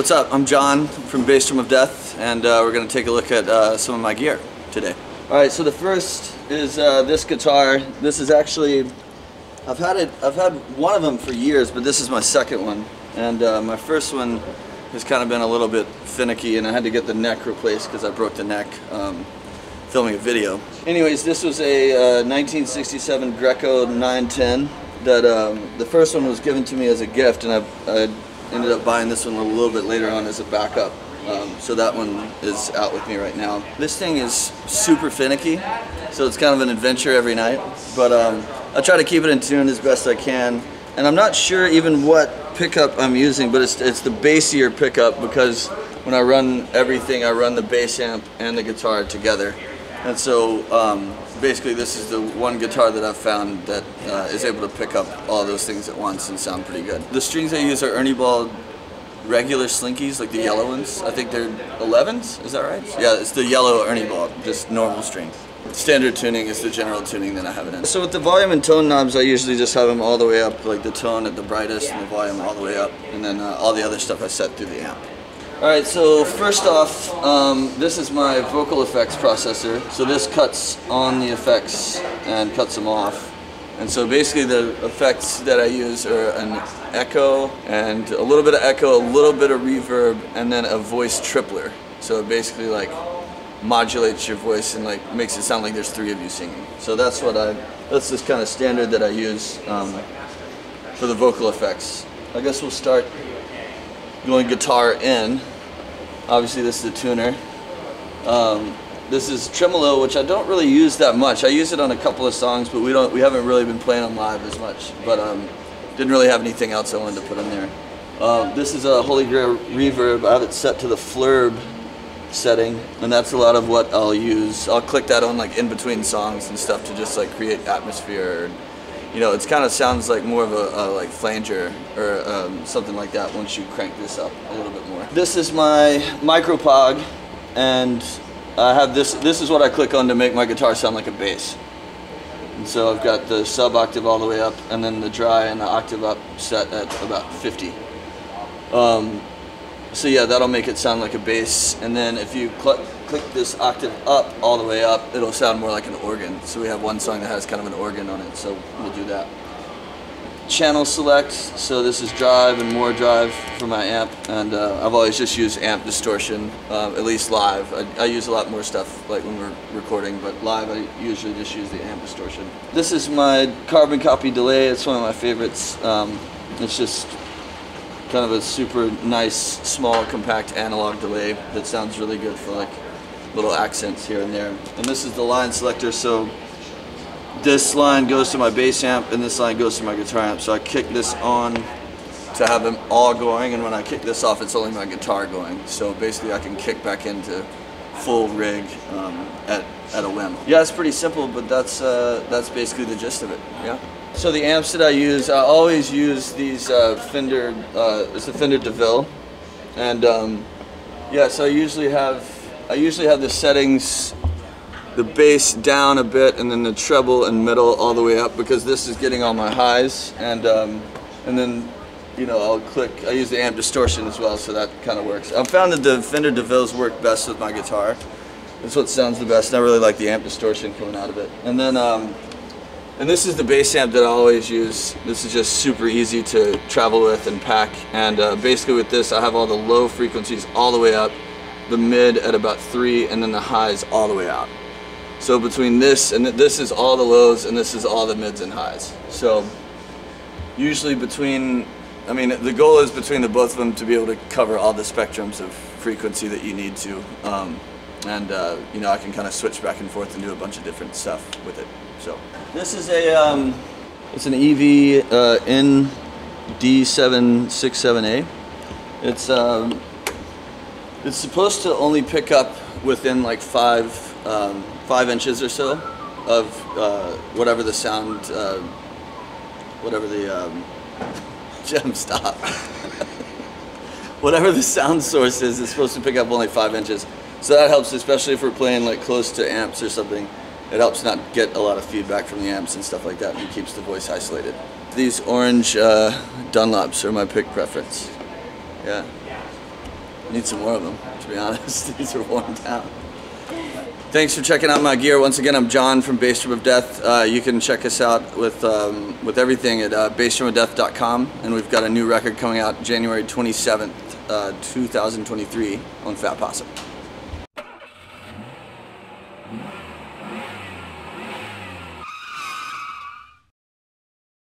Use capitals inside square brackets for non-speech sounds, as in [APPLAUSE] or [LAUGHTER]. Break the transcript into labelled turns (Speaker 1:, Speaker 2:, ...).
Speaker 1: what's up? I'm John from Bass Drum of Death, and uh, we're going to take a look at uh, some of my gear today. Alright, so the first is uh, this guitar. This is actually, I've had it, I've had one of them for years, but this is my second one. And uh, my first one has kind of been a little bit finicky, and I had to get the neck replaced because I broke the neck um, filming a video. Anyways, this was a uh, 1967 Greco 910 that um, the first one was given to me as a gift, and I, I ended up buying this one a little bit later on as a backup. Um, so that one is out with me right now. This thing is super finicky, so it's kind of an adventure every night. But um, I try to keep it in tune as best I can. And I'm not sure even what pickup I'm using, but it's, it's the bassier pickup because when I run everything, I run the bass amp and the guitar together. And so um, basically this is the one guitar that I've found that uh, is able to pick up all those things at once and sound pretty good. The strings I use are Ernie Ball regular slinkies, like the yellow ones. I think they're 11s, is that right? Yeah, it's the yellow Ernie Ball, just normal strings. Standard tuning is the general tuning that I have it in. So with the volume and tone knobs, I usually just have them all the way up, like the tone at the brightest and the volume all the way up, and then uh, all the other stuff I set through the amp. Alright, so first off, um, this is my vocal effects processor. So this cuts on the effects and cuts them off. And so basically the effects that I use are an echo and a little bit of echo, a little bit of reverb, and then a voice tripler. So it basically like modulates your voice and like makes it sound like there's three of you singing. So that's what I, that's this kind of standard that I use um, for the vocal effects. I guess we'll start going guitar in. Obviously this is a tuner. Um, this is tremolo, which I don't really use that much. I use it on a couple of songs, but we don't. We haven't really been playing them live as much. But um, didn't really have anything else I wanted to put in there. Uh, this is a Holy Grail reverb. I have it set to the flerb setting, and that's a lot of what I'll use. I'll click that on like in between songs and stuff to just like create atmosphere. You know, it kind of sounds like more of a, a like flanger or um, something like that once you crank this up a little bit more. This is my Micro POG, and I have this, this is what I click on to make my guitar sound like a bass. And so I've got the sub octave all the way up and then the dry and the octave up set at about 50. Um, so yeah, that'll make it sound like a bass. And then if you cl click this octave up all the way up, it'll sound more like an organ. So we have one song that has kind of an organ on it, so we'll do that channel select. So this is drive and more drive for my amp. And uh, I've always just used amp distortion, uh, at least live. I, I, use a lot more stuff like when we're recording, but live I usually just use the amp distortion. This is my carbon copy delay. It's one of my favorites. Um, it's just kind of a super nice, small, compact analog delay that sounds really good for like little accents here and there. And this is the line selector, so this line goes to my bass amp and this line goes to my guitar amp. So I kick this on to have them all going and when I kick this off it's only my guitar going. So basically I can kick back into full rig um, at, at a whim. Yeah, it's pretty simple, but that's, uh, that's basically the gist of it, yeah. So the amps that I use, I always use these uh, Fender, uh, it's a Fender DeVille. And um, yeah, so I usually have, I usually have the settings the bass down a bit and then the treble and middle all the way up because this is getting all my highs. And um, and then you know I'll click I use the amp distortion as well so that kind of works. I've found that the Fender DeVilles work best with my guitar. That's what sounds the best. And I really like the amp distortion coming out of it. And then um, and this is the bass amp that I always use this is just super easy to travel with and pack and uh, basically with this I have all the low frequencies all the way up the mid at about three and then the highs all the way out so between this and this is all the lows and this is all the mids and highs. So usually between, I mean, the goal is between the both of them to be able to cover all the spectrums of frequency that you need to. Um, and uh, you know, I can kind of switch back and forth and do a bunch of different stuff with it. So this is a, um, it's an EV uh, ND767A. It's, um, it's supposed to only pick up within like five um, five inches or so of uh, whatever the sound, uh, whatever the, um, [LAUGHS] Jim, stop. [LAUGHS] whatever the sound source is, it's supposed to pick up only five inches. So that helps, especially if we're playing like close to amps or something. It helps not get a lot of feedback from the amps and stuff like that and keeps the voice isolated. These orange uh, Dunlops are my pick preference. Yeah. Need some more of them, to be [LAUGHS] honest. These are worn down. Thanks for checking out my gear. Once again, I'm John from Bass Drum of Death. Uh, you can check us out with um, with everything at uh, bassdrumofdeath.com, and we've got a new record coming out January 27th, uh, 2023 on Fat Possum.